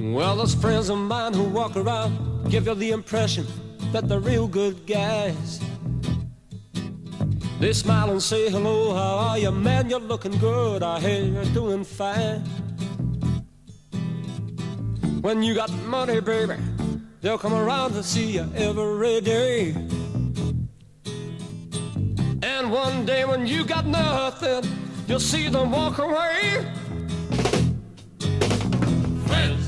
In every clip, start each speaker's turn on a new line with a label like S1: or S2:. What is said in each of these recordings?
S1: Well, those friends of mine who walk around give you the impression that they're real good guys. They smile and say, hello, how are you? Man, you're looking good. I hear you're doing fine. When you got money, baby, they'll come around to see you every day. And one day when you got nothing, you'll see them walk away.
S2: Friends,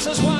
S1: This is
S2: why.